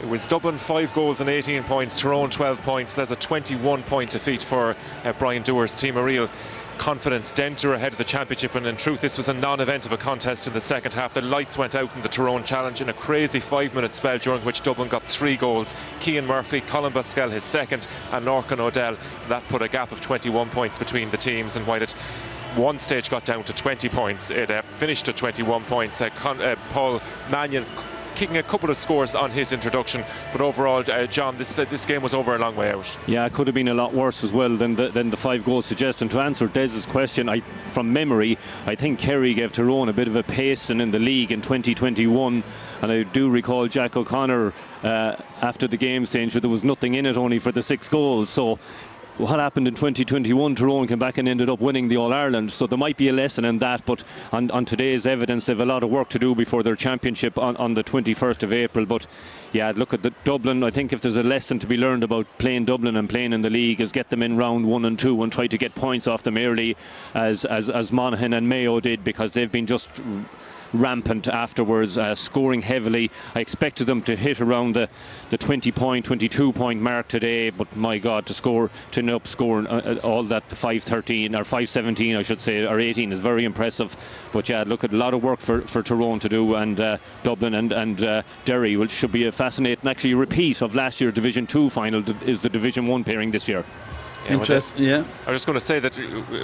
It was Dublin 5 goals and 18 points, Tyrone 12 points. There's a 21 point defeat for uh, Brian Dooher's team. A real confidence denter ahead of the championship. And in truth this was a non-event of a contest in the second half. The lights went out in the Tyrone challenge in a crazy five minute spell during which Dublin got three goals. Cian Murphy, Colm Basquel his second and Lorcan O'Dell. That put a gap of 21 points between the teams. And while it one stage got down to 20 points it uh, finished at 21 points. Uh, Con uh, Paul Mannion kicking a couple of scores on his introduction. But overall, uh, John, this uh, this game was over a long way out. Yeah, it could have been a lot worse as well than the, than the five goals suggest. And to answer Des's question, I, from memory, I think Kerry gave Tyrone a bit of a pacing in the league in 2021. And I do recall Jack O'Connor uh, after the game saying sure, there was nothing in it only for the six goals. So what happened in 2021, Tyrone came back and ended up winning the All Ireland. So there might be a lesson in that, but on, on today's evidence, they have a lot of work to do before their championship on, on the 21st of April. But yeah, look at the Dublin. I think if there's a lesson to be learned about playing Dublin and playing in the league, is get them in round one and two and try to get points off them early, as as as Monaghan and Mayo did, because they've been just rampant afterwards, uh, scoring heavily. I expected them to hit around the, the 20 point, 22 point mark today, but my God, to score, to end up scoring uh, uh all that 5-13 or 5-17, I should say, or 18 is very impressive. But yeah, look at a lot of work for, for Tyrone to do, and uh, Dublin and and uh, Derry, which should be a fascinating, actually, repeat of last year's Division Two final is the Division One pairing this year. Yeah, Interesting, yeah. I was just going to say that